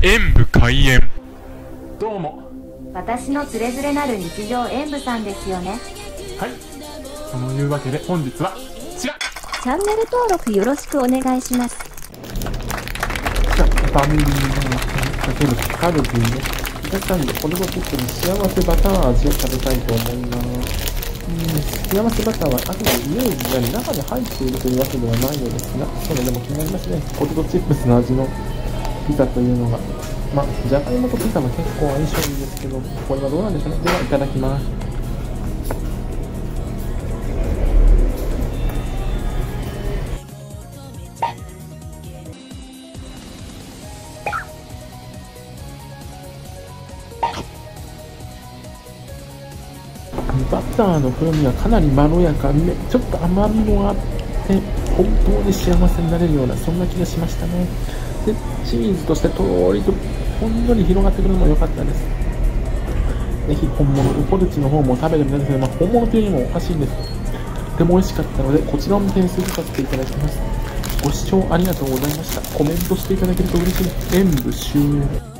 演武開演どうも私のつれづれなる日常演舞さんですよねはいそのいうわけで本日はこちらチャンネル登録よろしくお願いしますじゃあ、ファミリーのかけるカルビーね。皆さんでポテトチップに幸せバター味を食べたいと思います。うん、幸せバターはあくまでイメージで中に入っているというわけではないのですが、そうね、でも気になりますね。ポテトチップスの味のピザというのが。まあ、じゃがいもとピザは結構相性いいですけど、これはどうなんでしょうね。では、いただきます。バターの風味がかなりまろやかで、ちょっと甘みもあって、本当に幸せになれるような、そんな気がしましたね。で、チーズとしてとろりとほんのり広がってくるのも良かったです。ぜひ本物、ウポルチの方も食べてみたいですけど、まあ、本物というにもおかしいんです。とても美味しかったので、こちらも点数とさせていただきます。ご視聴ありがとうございました。コメントしていただけると嬉しいです。演武終了。